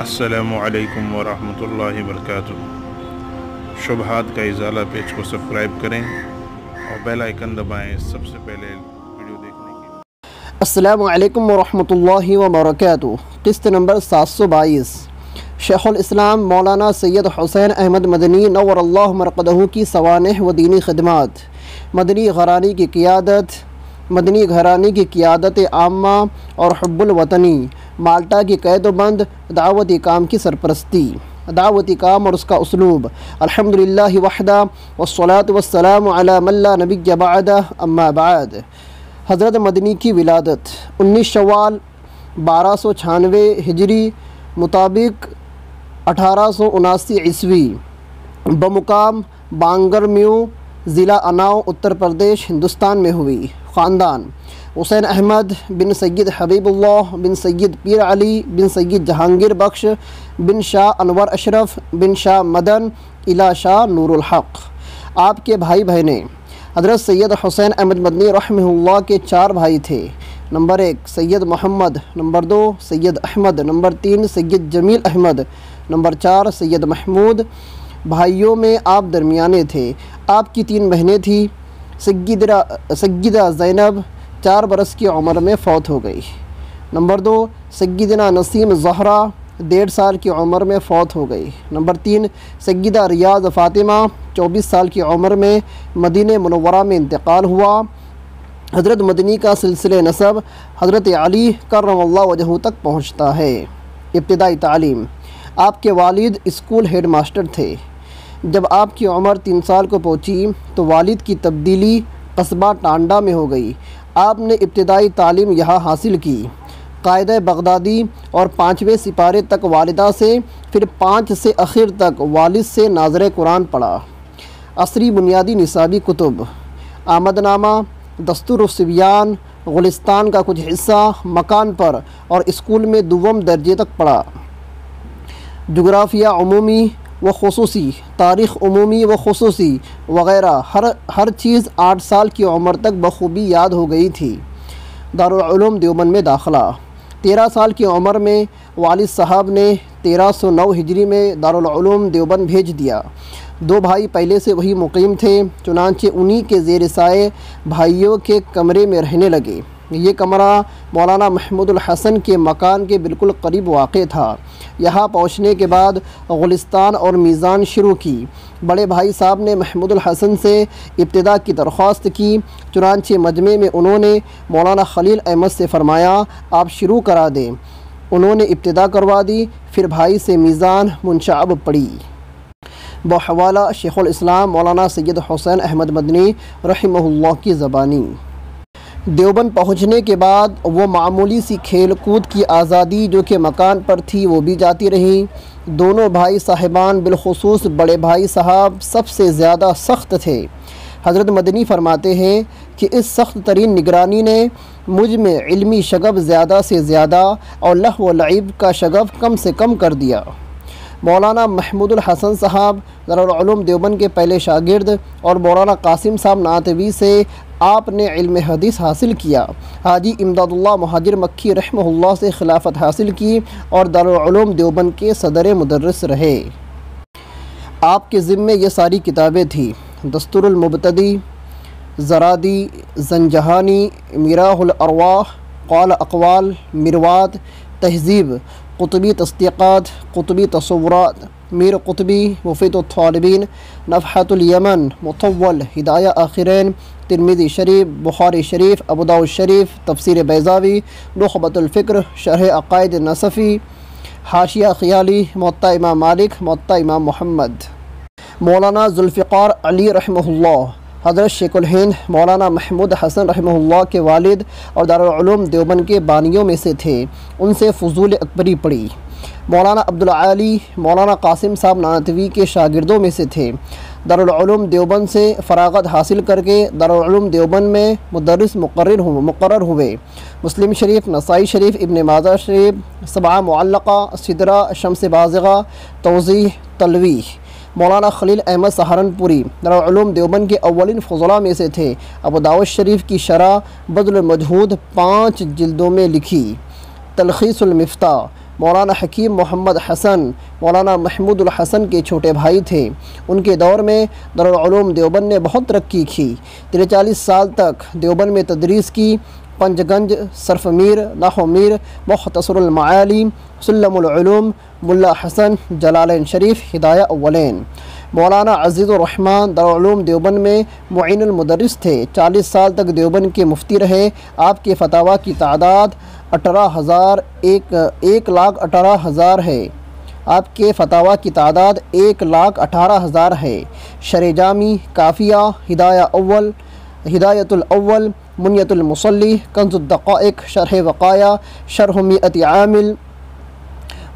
السلام علیکم ورحمۃ اللہ وبرکاتہ۔ شبہات کا ازالہ پیج کو سبسکرائب کریں اور بیل آئیکن دبائیں سب سے پہلے ویڈیو دیکھنے کے لیے۔ السلام علیکم ورحمۃ اللہ وبرکاتہ۔ قسط نمبر سات سو بائیس۔ شیخ الاسلام مولانا سید حسین احمد مدنی نور اللہ مرقدہ کی سوانح و دینی خدمات۔ مدنی غرانی کی قیادت، مدنی گھرانی کی قیادت عامہ اور حب الوطنی۔ مالٹا کی قید و بند دعوتی کام کی سرپرستی۔ دعوتی کام اور اس کا اسلوب۔ الحمد للہ وحدہ، والصلاة والسلام علی من لا نبی بعدہ، اما بعد۔ حضرت مدنی کی ولادت۔ انیس شوال، بارہ سو چھیانوے ہجری مطابق اٹھارہ سو اناسی عیسوی۔ بمقام بانگر میو ضلع اناؤ اتر پردیش، ہندوستان میں ہوئی۔ خاندان۔ حسین احمد بن سید حبیب اللہ، بن سید پیر علی، بن سید جہانگیر بخش، بن شاہ انور اشرف، بن شاہ مدن الا شاہ نور الحق۔ آپ کے بھائی بہنیں، حضرت سید حسین احمد مدنی رحمہ اللہ کے چار بھائی تھے۔ نمبر ایک سید محمد، نمبر دو سید احمد، نمبر تین سید جمیل احمد، نمبر چار سید محمود۔ بھائیوں میں آپ درمیانے تھے۔ آپ کی تین بہنیں تھیں، سیدہ سیدہ زینب چار برس کی عمر میں فوت ہو گئی۔ نمبر دو، سیدنا نسیم زہرہ ڈیڑھ سال کی عمر میں فوت ہو گئی۔ نمبر تین، سیدہ ریاض فاطمہ چوبیس سال کی عمر میں مدینہ منورہ میں انتقال ہوا۔ حضرت مدنی کا سلسلہ نصب حضرت علی کرم اللہ وجہ تک پہنچتا ہے۔ ابتدائی تعلیم۔ آپ کے والد اسکول ہیڈ ماسٹر تھے۔ جب آپ کی عمر تین سال کو پہنچی تو والد کی تبدیلی قصبہ ٹانڈا میں ہو گئی۔ آپ نے ابتدائی تعلیم یہاں حاصل کی۔ قائدہ بغدادی اور پانچویں سپارے تک والدہ سے، پھر پانچ سے اخیر تک والد سے ناظر قرآن پڑھا۔ عصری بنیادی نصابی کتب۔ آمد نامہ دستور الصبیان، غلستان کا کچھ حصہ مکان پر اور اسکول میں دوم درجے تک پڑھا۔ جغرافیہ، عمومی و خصوصی، تاریخ عمومی و خصوصی وغیرہ، ہر ہر چیز آٹھ سال کی عمر تک بخوبی یاد ہو گئی تھی۔ دارالعلوم دیوبند میں داخلہ۔ تیرہ سال کی عمر میں والد صاحب نے تیرہ سو نو ہجری میں دارالعلوم دیوبند بھیج دیا۔ دو بھائی پہلے سے وہی مقیم تھے، چنانچہ انہی کے زیر سائے بھائیوں کے کمرے میں رہنے لگے۔ یہ کمرہ مولانا محمود الحسن کے مکان کے بالکل قریب واقع تھا۔ یہاں پہنچنے کے بعد غلستان اور میزان شروع کی۔ بڑے بھائی صاحب نے محمود الحسن سے ابتدا کی درخواست کی۔ چنانچہ مجمع میں انہوں نے مولانا خلیل احمد سے فرمایا، آپ شروع کرا دیں۔ انہوں نے ابتدا کروا دی، پھر بھائی سے میزان منشعب پڑی۔ بحوالہ شیخ الاسلام مولانا سید حسین احمد مدنی رحمہ اللہ کی زبانی۔ دیوبند پہنچنے کے بعد وہ معمولی سی کھیل کود کی آزادی جو کہ مکان پر تھی وہ بھی جاتی رہیں دونوں بھائی صاحبان بالخصوص بڑے بھائی صاحب سب سے زیادہ سخت تھے۔ حضرت مدنی فرماتے ہیں کہ اس سخت ترین نگرانی نے مجھ میں علمی شغف زیادہ سے زیادہ اور لہ و لعب کا شغف کم سے کم کر دیا۔ مولانا محمود الحسن صاحب دارالعلوم دیوبند کے پہلے شاگرد اور مولانا قاسم صاحب ناتوی سے آپ نے علم حدیث حاصل کیا۔ حاجی امداد اللہ مہاجر مکھی رحمہ اللہ سے خلافت حاصل کی اور دارالعلوم دیوبند کے صدر مدرس رہے۔ آپ کے ذمے یہ ساری کتابیں تھیں۔ دستور المبتدی زرادی، زنجہانی میراہ الارواح قال اقوال مروات تہذیب، قطبی تصدیقات، قطبی تصورات، میر قطبی، مفید الطالبین نفحت الیمن، مطول، ہدایہ آخرین ترمیدی شریف، بخاری شریف ابوداء الشریف تفسیر بیضاوی نخبت الفکر شرح عقائد نصفی، حاشیہ خیالی معطا امام مالک معطا امام محمد۔ مولانا ذوالفقار علی رحمہ اللہ حضرت شیخ الہند، مولانا محمود حسن رحمہ اللہ کے والد اور دارالعلوم دیوبند کے بانیوں میں سے تھے۔ ان سے فضول اکبری پڑھی۔ مولانا عبدالعلی مولانا قاسم صاحب نانتوی کے شاگردوں میں سے تھے۔ دارالعلوم دیوبند سے فراغت حاصل کر کے دارالعلوم دیوبند میں مدرس مقرر ہو مقرر ہوئے۔ مسلم شریف، نسائی شریف، ابن ماجہ شریف، سبعہ معلقہ صدرہ شمس بازغہ، توضیح تلوی مولانا خلیل احمد سہارنپوری دارالعلوم دیوبند کے اولین فضلاء میں سے تھے۔ ابو داود شریف کی شرح بدل المجہود پانچ جلدوں میں لکھی۔ تلخیص المفتاح۔ مولانا حکیم محمد حسن، مولانا محمود الحسن کے چھوٹے بھائی تھے۔ ان کے دور میں دارالعلوم دیوبند نے بہت ترقی کی۔ تریچالیس سال تک دیوبند میں تدریس کی پنج گنج صرف میر نحو میر مختصر المعالی، سلم العلوم، ملا حسن جلالین شریف، ہدایہ اولین۔ مولانا عزیز الرحمن دارالعلوم دیوبند میں معین المدرس تھے۔ چالیس سال تک دیوبند کے مفتی رہے۔ آپ کے فتاوہ کی تعداد اٹھارہ ہزار ایک ایک لاکھ اٹھارہ ہزار ہے۔ آپ کے فتاوہ کی تعداد ایک لاکھ اٹھارہ ہزار ہے۔ شر جامی کافیہ، ہدایہ اول ہدایت الاول منیت المصلی، کنز الدقائق، شرح وقایہ، شرح میت عامل،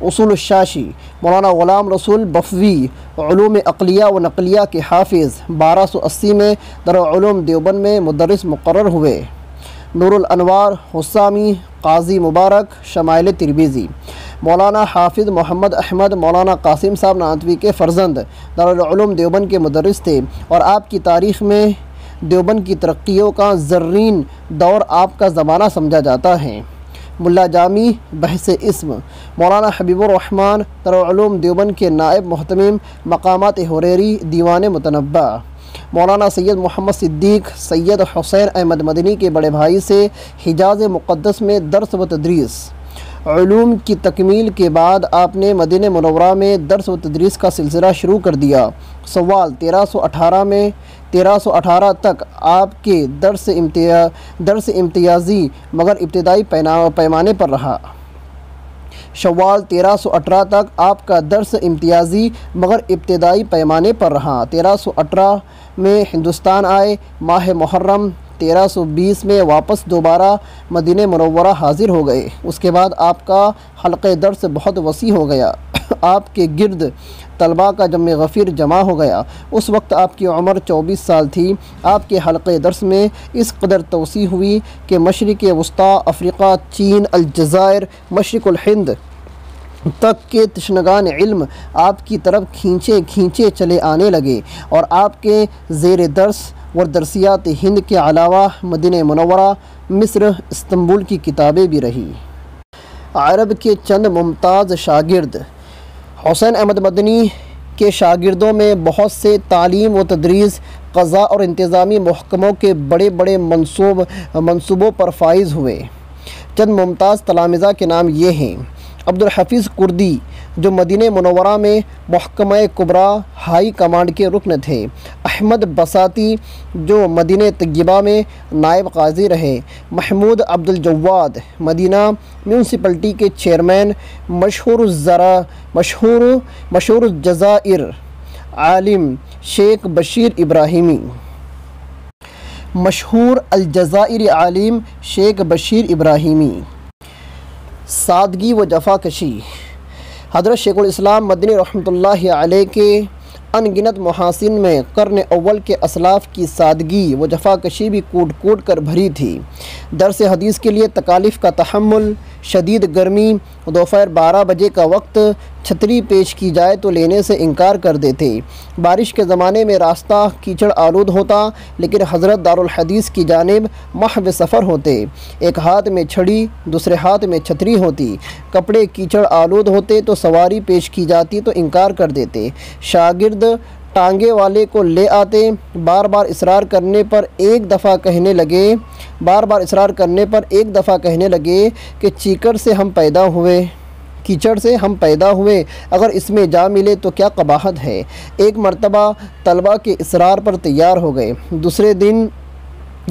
اصول الشاشی، مولانا غلام رسول بفوی، علوم عقلیہ و نقلیہ کے حافظ، بارہ سو اسی میں دارالعلوم دیوبند میں مدرس مقرر ہوئے۔ نور الانوار، حسامی، قاضی مبارک، شمائل تربیزی مولانا حافظ محمد احمد، مولانا قاسم صاحب نانتوی کے فرزند، دارالعلوم دیوبند کے مدرس تھے اور آپ کی تاریخ میں دیوبند کی ترقیوں کا زرین دور آپ کا زمانہ سمجھا جاتا ہے۔ ملا جامی، بحث اسم، مولانا حبیب الرحمن، دارالعلوم دیوبند کے نائب محتمم، مقامات حریری، دیوان متنبع مولانا سید محمد صدیق، سید حسین احمد مدنی کے بڑے بھائی سے حجاز مقدس میں درس و تدریس۔ علوم کی تکمیل کے بعد آپ نے مدینہ منورہ میں درس و تدریس کا سلسلہ شروع کر دیا۔ سوال تیرہ سو اٹھارہ میں تیرہ سو اٹھارہ تک آپ کے درس درس امتیازی مگر ابتدائی پیمانے پر رہا۔ شوال تیرہ سو اٹھارہ تک آپ کا درس امتیازی مگر ابتدائی پیمانے پر رہا۔ تیرہ سو اٹھارہ میں ہندوستان آئے، ماہ محرم تیرہ سو بیس میں واپس دوبارہ مدینہ منورہ حاضر ہو گئے۔ اس کے بعد آپ کا حلقہ درس بہت وسیع ہو گیا۔ آپ کے گرد طلباء کا جمع غفیر جمع ہو گیا۔ اس وقت آپ کی عمر چوبیس سال تھی۔ آپ کے حلقہ درس میں اس قدر توسیع ہوئی کہ مشرق وسطیٰ افریقہ، چین، الجزائر، مشرق الہند تک کے تشنگان علم آپ کی طرف کھینچے کھینچے چلے آنے لگے اور آپ کے زیر درس و درسیات ہند کے علاوہ مدینہ منورہ، مصر، استنبول کی کتابیں بھی رہی۔ عرب کے چند ممتاز شاگرد، حسین احمد مدنی کے شاگردوں میں بہت سے تعلیم و تدریس، قضاء اور انتظامی محکموں کے بڑے بڑے منصوب، منصوبوں پر فائز ہوئے۔ چند ممتاز تلامذہ کے نام یہ ہیں۔ عبدالحفیظ کردی، جو مدینہ منورہ میں محکمہ کبرا ہائی کمانڈ کے رکن تھے۔ احمد بساتی، جو مدینہ طیبہ میں نائب قاضی رہے۔ محمود عبدالجواد، مدینہ میونسپلٹی کے چیئرمین مشہور الزرا، مشہور مشہور الجزائر عالم شیخ بشیر ابراہیمی۔ مشہور الجزائر عالم شیخ بشیر ابراہیمی۔ سادگی و جفا کشی حضرت شیخ الاسلام مدنی رحمۃ اللہ علیہ کے ان گنت محاسن میں قرن اول کے اسلاف کی سادگی و جفا کشی بھی کوٹ کوٹ کر بھری تھی۔ درس حدیث کے لیے تکالیف کا تحمل شدید گرمی دوپہر بارہ بجے کا وقت چھتری پیش کی جائے تو لینے سے انکار کر دیتے۔ بارش کے زمانے میں راستہ کیچڑ آلود ہوتا، لیکن حضرت دارالحدیث کی جانب محو سفر ہوتے۔ ایک ہاتھ میں چھڑی، دوسرے ہاتھ میں چھتری ہوتی۔ کپڑے کیچڑ آلود ہوتے تو سواری پیش کی جاتی تو انکار کر دیتے۔ شاگرد ٹانگے والے کو لے آتے، بار بار اصرار کرنے پر ایک دفعہ کہنے لگے، بار بار اصرار کرنے پر ایک دفعہ کہنے لگے کہ چیکر سے ہم پیدا ہوئے، کیچڑ سے ہم پیدا ہوئے، اگر اس میں جا ملے تو کیا قباحت ہے؟ ایک مرتبہ طلبہ کے اصرار پر تیار ہو گئے، دوسرے دن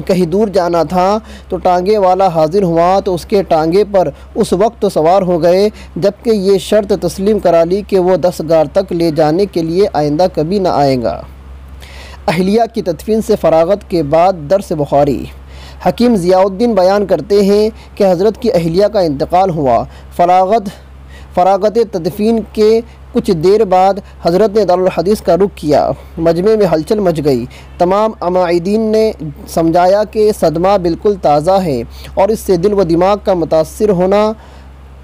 کہیں دور جانا تھا تو ٹانگے والا حاضر ہوا تو اس کے ٹانگے پر اس وقت سوار ہو گئے، جبکہ یہ شرط تسلیم کرا لی کہ وہ دس گار تک لے جانے کے لیے آئندہ کبھی نہ آئے گا۔ اہلیہ کی تدفین سے فراغت کے بعد درس بخاری۔ حکیم ضیاء الدین بیان کرتے ہیں کہ حضرت کی اہلیہ کا انتقال ہوا۔ فراغت فراغت تدفین کے کچھ دیر بعد حضرت نے دارالحدیث کا رخ کیا۔ مجمع میں ہلچل مچ گئی۔ تمام عمائدین نے سمجھایا کہ صدمہ بالکل تازہ ہے اور اس سے دل و دماغ کا متاثر ہونا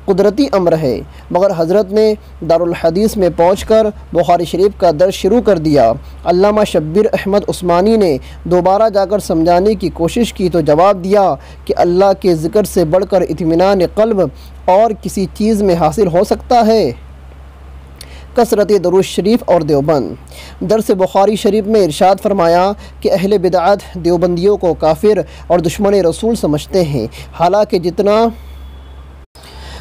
قدرتی امر ہے۔ مگر حضرت نے دارالحدیث میں پہنچ کر بخاری شریف کا درس شروع کر دیا۔ علامہ شبیر احمد عثمانی نے دوبارہ جا کر سمجھانے کی کوشش کی تو جواب دیا کہ اللہ کے ذکر سے بڑھ کر اطمینان قلب اور کسی چیز میں حاصل ہو سکتا ہے۔ کثرت دروش شریف اور دیوبند۔ درس بخاری شریف میں ارشاد فرمایا کہ اہل بدعت دیوبندیوں کو کافر اور دشمن رسول سمجھتے ہیں۔ حالانکہ جتنا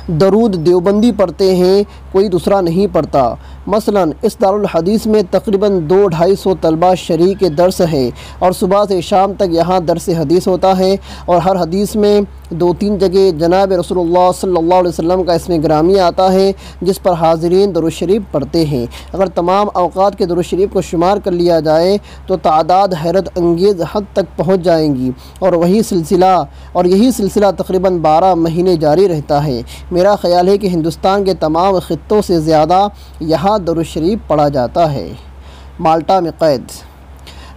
درود دیوبندی پڑھتے ہیں، کوئی دوسرا نہیں پڑھتا۔ مثلا اس دارالحدیث میں تقریباً دو ڈھائی سو طلبہ شریک درس ہیں اور صبح سے شام تک یہاں درس حدیث ہوتا ہے اور ہر حدیث میں دو تین جگہ جناب رسول اللہ صلی اللہ علیہ وسلم کا اس میں گرامی آتا ہے جس پر حاضرین درود شریف پڑھتے ہیں۔ اگر تمام اوقات کے درود شریف کو شمار کر لیا جائے تو تعداد حیرت انگیز حد تک پہنچ جائیں گی اور وہی سلسلہ اور یہی سلسلہ تقریباً بارہ مہینے جاری رہتا ہے۔ میرا خیال ہے کہ ہندوستان کے تمام خطوں سے زیادہ یہاں درود شریف پڑھا جاتا ہے۔ مالٹا میں قید۔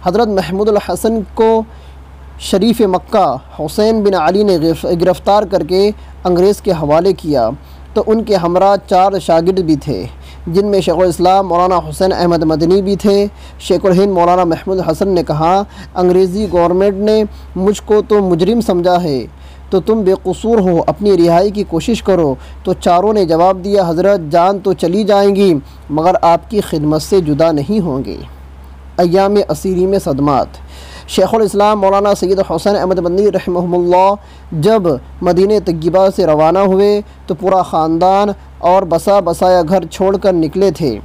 حضرت محمود الحسن کو شریف مکہ حسین بن علی نے گرفتار کر کے انگریز کے حوالے کیا تو ان کے ہمراہ چار شاگرد بھی تھے، جن میں شیخ الاسلام مولانا حسین احمد مدنی بھی تھے۔ شیخ الہند مولانا محمود حسن نے کہا، انگریزی گورنمنٹ نے مجھ کو تو مجرم سمجھا ہے۔ تو تم بے قصور ہو، اپنی رہائی کی کوشش کرو۔ تو چاروں نے جواب دیا، حضرت، جان تو چلی جائیں گی، مگر آپ کی خدمت سے جدا نہیں ہوں گے۔ ایام اسیری میں صدمات۔ شیخ الاسلام مولانا سید حسین احمد بندی رحمہ اللہ جب مدینہ طیبہ سے روانہ ہوئے، تو پورا خاندان اور بسا بسایا گھر چھوڑ کر نکلے تھے۔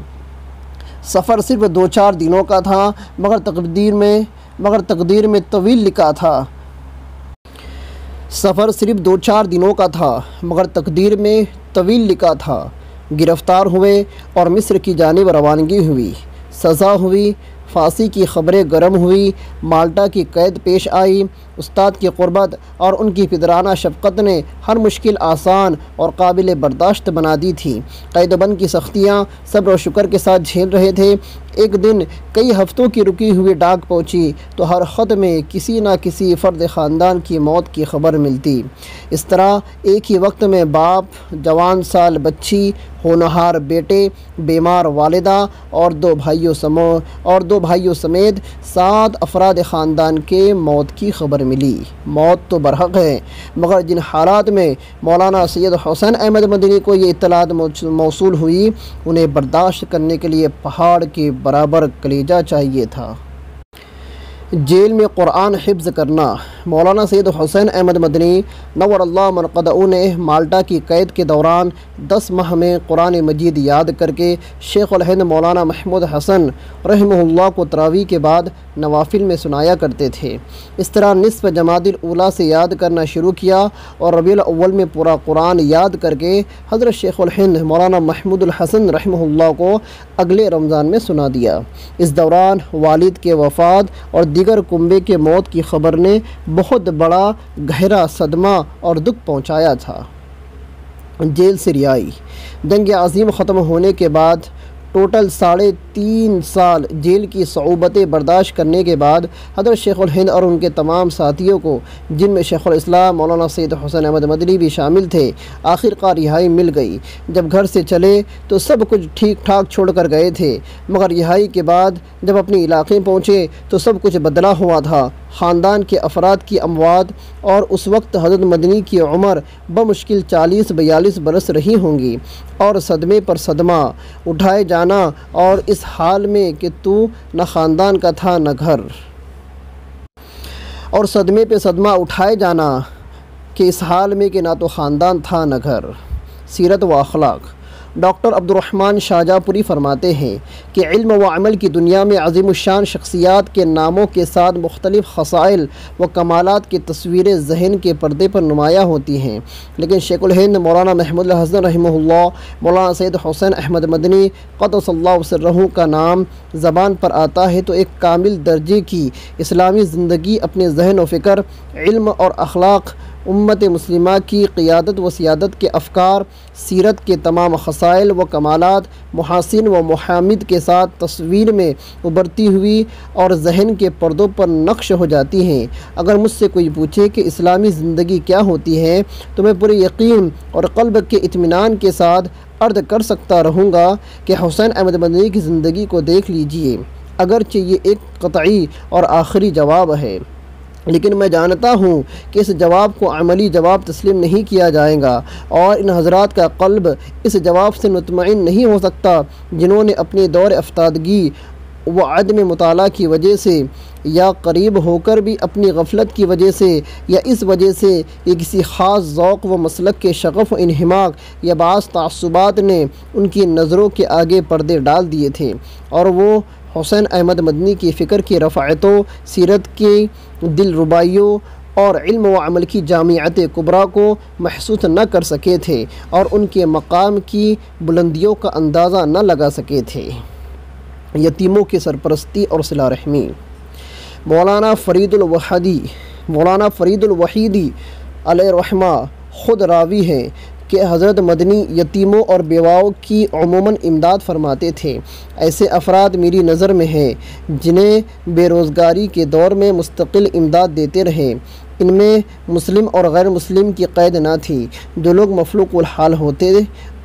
سفر صرف دو چار دنوں کا تھا، مگر تقدیر میں، مگر تقدیر میں طویل لکھا تھا۔ سفر صرف دو چار دنوں کا تھا، مگر تقدیر میں طویل لکھا تھا۔ گرفتار ہوئے اور مصر کی جانب روانگی ہوئی۔ سزا ہوئی، پھانسی کی خبریں گرم ہوئی، مالٹا کی قید پیش آئی۔ استاد کی قربت اور ان کی پدرانہ شفقت نے ہر مشکل آسان اور قابل برداشت بنا دی تھی۔ قید و بند کی سختیاں صبر و شکر کے ساتھ جھیل رہے تھے۔ ایک دن کئی ہفتوں کی رکی ہوئی ڈاک پہنچی تو ہر خط میں کسی نہ کسی فرد خاندان کی موت کی خبر ملتی۔ اس طرح ایک ہی وقت میں باپ، جوان سال بچی، ہونہار بیٹے، بیمار والدہ اور دو بھائیوں سمو اور دو بھائیوں سمیت سات افراد خاندان کے موت کی خبر ملی۔ موت تو برحق ہے، مگر جن حالات میں مولانا سید حسین احمد مدنی کو یہ اطلاعات موصول ہوئی، انہیں برداشت کرنے کے لیے پہاڑ کے برابر کلیجہ چاہیے تھا۔ جیل میں قرآن حفظ کرنا مولانا سید حسین احمد مدنی نور اللہ مرقدعو نے مالٹا کی قید کے دوران دس ماہ میں قرآن مجید یاد کر کے شیخ الہند مولانا محمود حسن رحمہ اللہ کو تراوی کے بعد نوافل میں سنایا کرتے تھے۔ اس طرح نصف جماعت الاولا سے یاد کرنا شروع کیا اور ربیع الاول میں پورا قرآن یاد کر کے حضرت شیخ الہند مولانا محمود الحسن رحمہ اللہ کو اگلے رمضان میں سنا دیا۔ اس دوران والد کے وفات اور دیگر کنبے کے موت کی خبر نے بہت بڑا گہرا صدمہ اور دکھ پہنچایا تھا۔ جیل سے ریائی جنگ عظیم ختم ہونے کے بعد ٹوٹل ساڑھے تین سال جیل کی صعوبتیں برداشت کرنے کے بعد حضرت شیخ الہند اور ان کے تمام ساتھیوں کو جن میں شیخ الاسلام، مولانا سید حسین احمد مدنی بھی شامل تھے آخر کار رہائی مل گئی۔ جب گھر سے چلے تو سب کچھ ٹھیک ٹھاک چھوڑ کر گئے تھے، مگر رہائی کے بعد جب اپنی علاقے پہنچے تو سب کچھ بدلا ہوا تھا۔ خاندان کے افراد کی اموات اور اس وقت حضرت مدنی کی عمر بمشکل چالیس بیالیس برس رہی ہوں گی اور صدمے پر صدمہ اٹھائے جانا اور اس حال میں کہ تو نہ خاندان کا تھا نہ گھر۔ اور صدمے پہ صدمہ اٹھائے جانا کہ اس حال میں کہ نہ تو خاندان تھا نہ گھر۔ سیرت و اخلاق۔ ڈاکٹر عبد الرحمن شاہجہاں پوری فرماتے ہیں کہ علم و عمل کی دنیا میں عظیم الشان شخصیات کے ناموں کے ساتھ مختلف خسائل و کمالات کی تصویریں ذہن کے پردے پر نمایاں ہوتی ہیں۔ لیکن شیخ الہند مولانا محمود الحسن رحمہ اللہ، مولانا سید حسین احمد مدنی قطع اللہ وسلم کا نام زبان پر آتا ہے تو ایک کامل درجے کی اسلامی زندگی اپنے ذہن و فکر، علم اور اخلاق امت مسلمہ کی قیادت و سیادت کے افکار، سیرت کے تمام خصائل و کمالات محاسن و محامد کے ساتھ تصویر میں ابھرتی ہوئی اور ذہن کے پردوں پر نقش ہو جاتی ہیں۔ اگر مجھ سے کوئی پوچھے کہ اسلامی زندگی کیا ہوتی ہے، تو میں پورے یقین اور قلب کے اطمینان کے ساتھ عرض کر سکتا رہوں گا کہ حسین احمد مدنی کی زندگی کو دیکھ لیجیے۔ اگرچہ یہ ایک قطعی اور آخری جواب ہے۔ لیکن میں جانتا ہوں کہ اس جواب کو عملی جواب تسلیم نہیں کیا جائے گا اور ان حضرات کا قلب اس جواب سے مطمئن نہیں ہو سکتا جنہوں نے اپنی دور افتادگی و عدم مطالعہ کی وجہ سے یا قریب ہو کر بھی اپنی غفلت کی وجہ سے یا اس وجہ سے یہ کسی خاص ذوق و مسلک کے شغف و انہماق یا بعض تعصبات نے ان کی نظروں کے آگے پردے ڈال دیے تھے اور وہ حسین احمد مدنی کی فکر کی رفعتوں، سیرت کی دل ربائیوں اور علم و عمل کی جامعت کبرا کو محسوس نہ کر سکے تھے اور ان کے مقام کی بلندیوں کا اندازہ نہ لگا سکے تھے۔ یتیموں کی سرپرستی اور صلہ رحمی۔ مولانا فرید الوحدی، مولانا فرید الوحیدی علیہ رحمہ خود راوی ہیں۔ کہ حضرت مدنی یتیموں اور بیواؤں کی عموماً امداد فرماتے تھے۔ ایسے افراد میری نظر میں ہیں جنہیں بے روزگاری کے دور میں مستقل امداد دیتے رہے۔ ان میں مسلم اور غیر مسلم کی قید نہ تھی۔ جو لوگ مفلوق الحال ہوتے،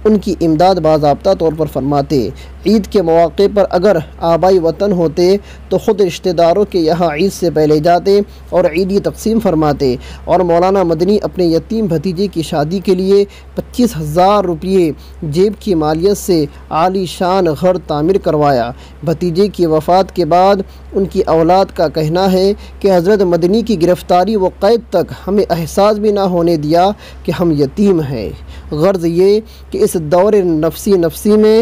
ان کی امداد باضابطہ طور پر فرماتے۔ عید کے مواقع پر اگر آبائی وطن ہوتے تو خود رشتہ داروں کے یہاں عید سے پہلے جاتے اور عیدی تقسیم فرماتے اور مولانا مدنی اپنے یتیم بھتیجے کی شادی کے لیے پچیس ہزار روپیے جیب کی مالیت سے عالی شان گھر تعمیر کروایا۔ بھتیجے کی وفات کے بعد ان کی اولاد کا کہنا ہے کہ حضرت مدنی کی گرفتاری و قید تک ہمیں احساس بھی نہ ہونے دیا کہ ہم یتیم ہیں۔ غرض یہ کہ اس دور نفسی نفسی میں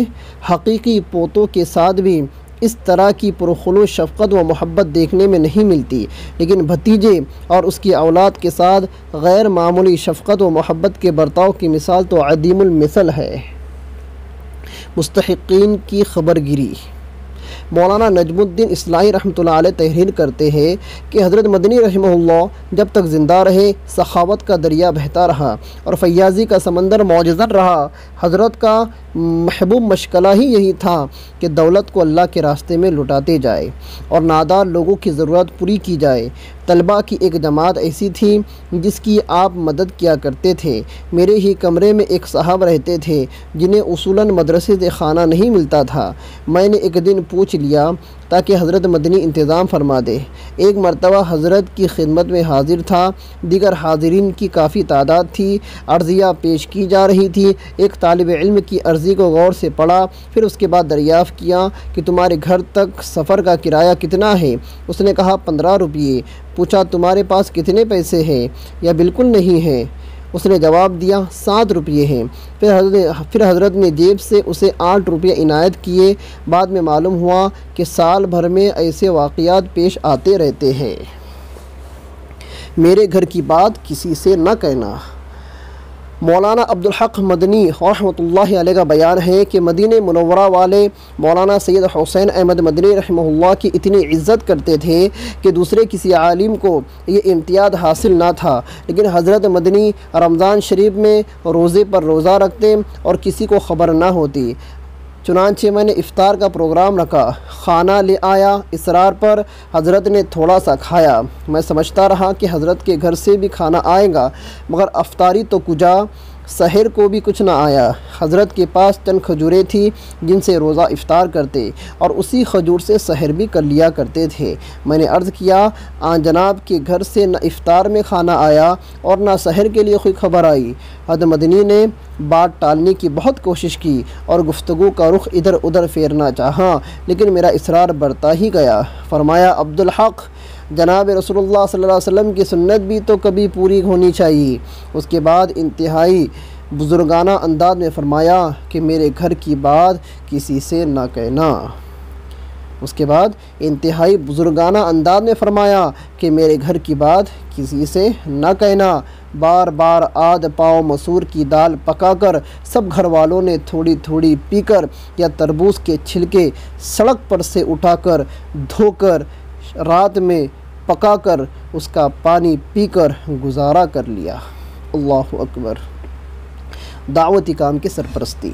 حقیقی پوتوں کے ساتھ بھی اس طرح کی پرخلو، شفقت و محبت دیکھنے میں نہیں ملتی۔ لیکن بھتیجے اور اس کی اولاد کے ساتھ غیر معمولی شفقت و محبت کے برتاؤ کی مثال تو عدیم المثل ہے۔ مستحقین کی خبر گیری مولانا نجم الدین اصلاحی رحمۃ اللہ علیہ تحریر کرتے ہیں کہ حضرت مدنی رحمہ اللہ جب تک زندہ رہے، سخاوت کا دریا بہتا رہا اور فیاضی کا سمندر معجزر رہا، حضرت کا محبوب مشکلہ ہی یہی تھا کہ دولت کو اللہ کے راستے میں لٹاتے جائے اور نادار لوگوں کی ضرورت پوری کی جائے۔ طلباء کی ایک جماعت ایسی تھی جس کی آپ مدد کیا کرتے تھے۔ میرے ہی کمرے میں ایک صاحب رہتے تھے جنہیں اصولاً مدرسے سے کھانا نہیں ملتا تھا۔ میں نے ایک دن پوچھ لیا تاکہ حضرت مدنی انتظام فرما دے۔ ایک مرتبہ حضرت کی خدمت میں حاضر تھا۔ دیگر حاضرین کی کافی تعداد تھی۔ عرضیہ پیش کی جا رہی تھی۔ ایک طالب علم کی عرضی کو غور سے پڑھا۔ پھر اس کے بعد دریافت کیا کہ تمہارے گھر تک سفر کا کرایہ کتنا ہے۔ اس نے کہا، پندرہ روپیے۔ پوچھا، تمہارے پاس کتنے پیسے ہیں؟ یا بالکل نہیں ہیں۔ اس نے جواب دیا، سات روپیے ہیں۔ پھر حضرت پھر حضرت نے جیب سے اسے آٹھ روپیہ عنایت کیے۔ بعد میں معلوم ہوا کہ سال بھر میں ایسے واقعات پیش آتے رہتے ہیں۔ میرے گھر کی بات کسی سے نہ کہنا۔ مولانا عبدالحق مدنی رحمۃ اللہ علیہ کا بیان ہے کہ مدینہ منورہ والے مولانا سید حسین احمد مدنی رحمہ اللہ کی اتنی عزت کرتے تھے کہ دوسرے کسی عالم کو یہ امتیاز حاصل نہ تھا۔ لیکن حضرت مدنی رمضان شریف میں روزے پر روزہ رکھتے اور کسی کو خبر نہ ہوتی۔ چنانچہ میں نے افطار کا پروگرام رکھا۔ کھانا لے آیا، اسرار پر حضرت نے تھوڑا سا کھایا۔ میں سمجھتا رہا کہ حضرت کے گھر سے بھی کھانا آئے گا، مگر افطاری تو کجا۔ سحر کو بھی کچھ نہ آیا۔ حضرت کے پاس چند کھجوریں تھی جن سے روزہ افطار کرتے اور اسی کھجور سے سحر بھی کر لیا کرتے تھے۔ میں نے عرض کیا، آن جناب کے گھر سے نہ افطار میں کھانا آیا اور نہ سحر کے لیے کوئی خبر آئی۔ حد مدنی نے بات ٹالنے کی بہت کوشش کی اور گفتگو کا رخ ادھر ادھر پھیرنا چاہا، لیکن میرا اصرار بڑھتا ہی گیا۔ فرمایا، عبدالحق جناب رسول اللہ صلی اللہ علیہ وسلم کی سنت بھی تو کبھی پوری ہونی چاہیے۔ اس کے بعد انتہائی بزرگانہ انداز میں فرمایا کہ میرے گھر کی بات کسی سے نہ کہنا۔ اس کے بعد انتہائی بزرگانہ انداز میں فرمایا کہ میرے گھر کی بات کسی سے نہ کہنا۔ بار بار آدھ پاؤ مسور کی دال پکا کر سب گھر والوں نے تھوڑی تھوڑی پی کر یا تربوز کے چھلکے سڑک پر سے اٹھا کر دھو کر رات میں پکا کر اس کا پانی پی کر گزارا کر لیا۔ اللہ اکبر۔ دعوتی کام کی سرپرستی۔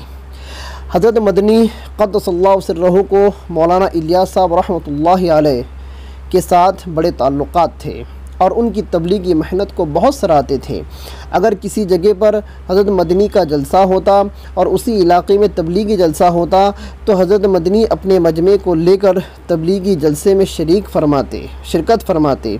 حضرت مدنی قدس اللہ سرہ کو مولانا الیاس صاحب رحمۃ اللہ علیہ کے ساتھ بڑے تعلقات تھے۔ اور ان کی تبلیغی محنت کو بہت سراہتے تھے۔ اگر کسی جگہ پر حضرت مدنی کا جلسہ ہوتا اور اسی علاقے میں تبلیغی جلسہ ہوتا، تو حضرت مدنی اپنے مجمع کو لے کر تبلیغی جلسے میں شریک فرماتے، شرکت فرماتے۔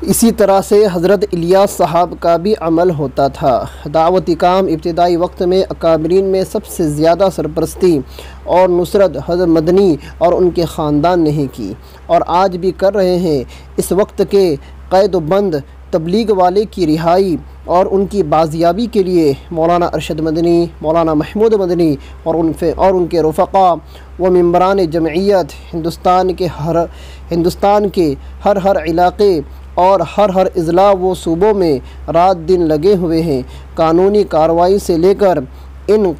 اسی طرح سے حضرت الیاس صاحب کا بھی عمل ہوتا تھا۔ دعوتی کام ابتدائی وقت میں اکابرین میں سب سے زیادہ سرپرستی اور نصرت حضرت مدنی اور ان کے خاندان نے ہی کی۔ اور آج بھی کر رہے ہیں۔ اس وقت کے قید و بند، تبلیغ والے کی رہائی اور ان کی بازیابی کے لیے مولانا ارشد مدنی، مولانا محمود مدنی اور ان اور ان کے رفقا و ممبران جمعیت، ہندوستان کے ہر، ہندوستان کے ہر ہر علاقے اور ہر ہر اضلاع و صوبوں میں رات دن لگے ہوئے ہیں۔ قانونی کارروائی سے لے کر ان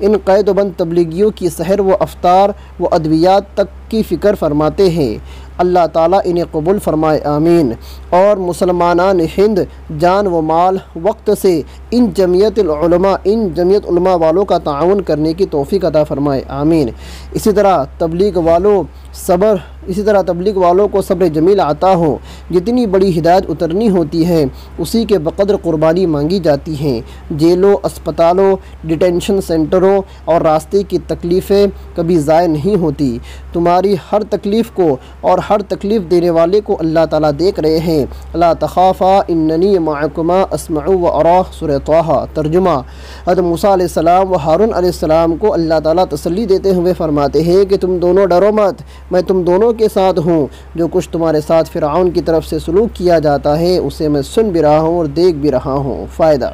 ان قید و بند تبلیغیوں کی سحر و افطار و ادویات تک کی فکر فرماتے ہیں۔ اللہ تعالیٰ انہیں قبول فرمائے، آمین۔ اور مسلمانان ہند، جان و مال، وقت سے ان جمعیت العلماء، ان جمعیت علماء والوں کا تعاون کرنے کی توفیق عطا فرمائے، آمین۔ اسی طرح تبلیغ والوں، صبر، اسی طرح تبلیغ والوں کو صبر جمیل عطا ہو۔ جتنی بڑی ہدایت اترنی ہوتی ہے، اسی کے بقدر قربانی مانگی جاتی ہیں۔ جیلوں، اسپتالوں، ڈیٹینشن سینٹروں اور راستے کی تکلیفیں کبھی ضائع نہیں ہوتی۔ تمہاری ہر تکلیف کو اور ہر تکلیف دینے والے کو اللہ تعالیٰ دیکھ رہے ہیں۔ اللہ تخافہ اننی معکمہ اسمع و اراح سر توحہ ترجمہ، حضرت موسیٰ علیہ السلام و ہارون علیہ السلام کو اللہ تعالیٰ تسلی دیتے ہوئے فرماتے ہیں کہ تم دونوں ڈرو مت، میں تم دونوں کے ساتھ ہوں۔ جو کچھ تمہارے ساتھ فرعون کی طرف سے سلوک کیا جاتا ہے، اسے میں سن بھی رہا ہوں اور دیکھ بھی رہا ہوں۔ فائدہ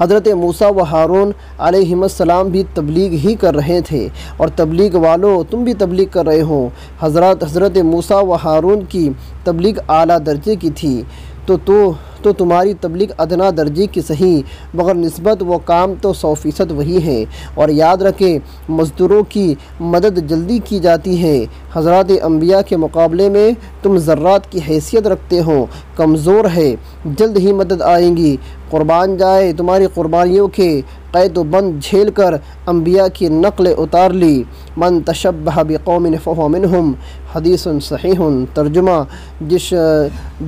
حضرت موسیٰ و ہارون علیہ السلام بھی تبلیغ ہی کر رہے تھے اور تبلیغ والوں تم بھی تبلیغ کر رہے ہو۔ حضرت حضرت موسیٰ و ہارون کی تبلیغ اعلیٰ درجے کی تھی۔ تو تو تو تمہاری تبلیغ ادنا درجے کی صحیح، مگر نسبت وہ کام تو سو فیصد وہی ہے۔ اور یاد رکھیں، مزدوروں کی مدد جلدی کی جاتی ہے۔ حضرات انبیاء کے مقابلے میں تم ذرات کی حیثیت رکھتے ہو۔ کمزور ہے، جلد ہی مدد آئیں گی۔ قربان جائے، تمہاری قربانیوں کے قید و بند جھیل کر انبیاء کی نقل اتار لی۔ من تشبہ بقوم فہو منہم، حدیث صحیح ترجمہ، جس،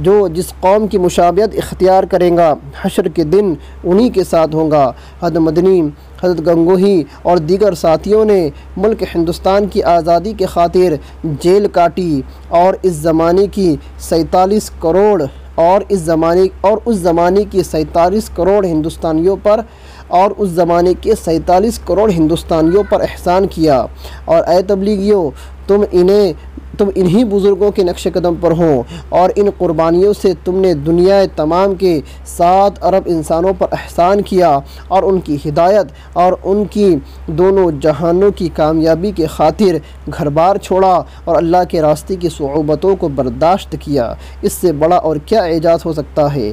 جو جس قوم کی مشابہت اختیار کریں گا، حشر کے دن انہی کے ساتھ ہوں گا۔ حد مدنی، حضرت گنگوہی اور دیگر ساتھیوں نے ملک ہندوستان کی آزادی کے خاطر جیل کاٹی اور اس زمانے کی سینتالیس کروڑ اور اس زمانے اور اس زمانے کی سینتالیس کروڑ ہندوستانیوں پر اور اس زمانے کے سینتالیس کروڑ ہندوستانیوں پر احسان کیا۔ اور اے تبلیغیوں، تم انہیں تم انہی بزرگوں کے نقش قدم پر ہوں اور ان قربانیوں سے تم نے دنیا تمام کے سات ارب انسانوں پر احسان کیا اور ان کی ہدایت اور ان کی دونوں جہانوں کی کامیابی کے خاطر گھر بار چھوڑا اور اللہ کے راستے کی صعوبتوں کو برداشت کیا۔ اس سے بڑا اور کیا اعجاز ہو سکتا ہے؟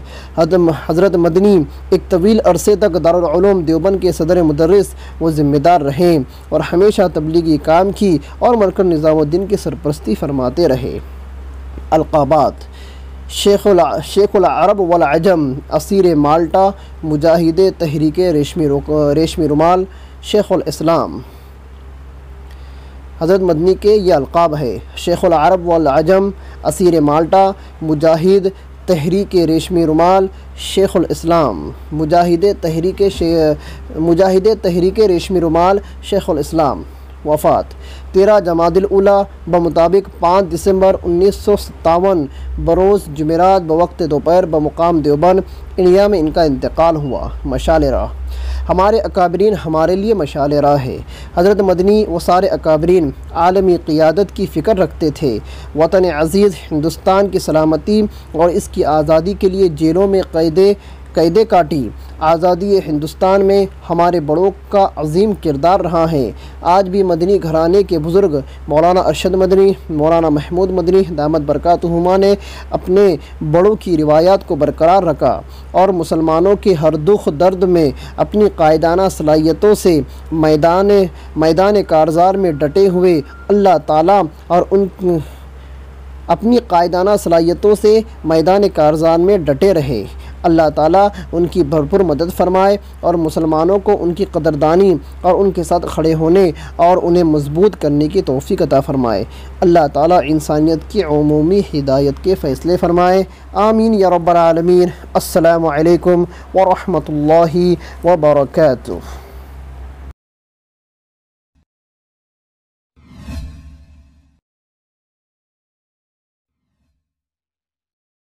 حضرت مدنی ایک طویل عرصے تک دارالعلوم دیوبند کے صدر مدرس و ذمہ دار رہیں اور ہمیشہ تبلیغی کام کی اور مرکز نظام الدین کی سرپرستی فرماتے رہے۔ القابات، شیخ شیخ العرب والعجم، اسیر مالٹا، مجاہد تحریک ریشمی ریشمی رومال، شیخ الاسلام۔ حضرت مدنی کے یہ القاب ہے شیخ العرب والعجم، اسیر مالٹا، مجاہد تحریک ریشمی رومال، شیخ الاسلام۔ مجاہد تحریک مجاہد تحریک ریشمی رومال، شیخ الاسلام۔ وفات۔ تیرہ جماعت الاولیٰ بمطابق پانچ دسمبر انیس سو ستاون بروز جمعرات بوقت دوپہر بمقام دیوبند انڈیا میں ان کا انتقال ہوا۔ مشال راہ۔ ہمارے اکابرین ہمارے لیے مشال راہ ہے۔ حضرت مدنی و سارے اکابرین عالمی قیادت کی فکر رکھتے تھے۔ وطن عزیز ہندوستان کی سلامتی اور اس کی آزادی کے لیے جیلوں میں قیدے قیدے کاٹی۔ آزادی ہندوستان میں ہمارے بڑوں کا عظیم کردار رہا ہے۔ آج بھی مدنی گھرانے کے بزرگ مولانا ارشد مدنی، مولانا محمود مدنی، دامت برکات ہما نے اپنے بڑوں کی روایات کو برقرار رکھا اور مسلمانوں کے ہر دکھ درد میں اپنی قائدانہ صلاحیتوں سے میدان میدان کارزار میں ڈٹے ہوئے اللہ تعالیٰ اور ان اپنی قائدانہ صلاحیتوں سے میدان کارزان میں ڈٹے رہے۔ اللہ تعالیٰ ان کی بھرپور مدد فرمائے اور مسلمانوں کو ان کی قدردانی اور ان کے ساتھ کھڑے ہونے اور انہیں مضبوط کرنے کی توفیق عطا فرمائے۔ اللہ تعالیٰ انسانیت کی عمومی ہدایت کے فیصلے فرمائے۔ آمین یا رب العالمین۔ السلام علیکم ورحمۃ اللہ وبرکاتہ۔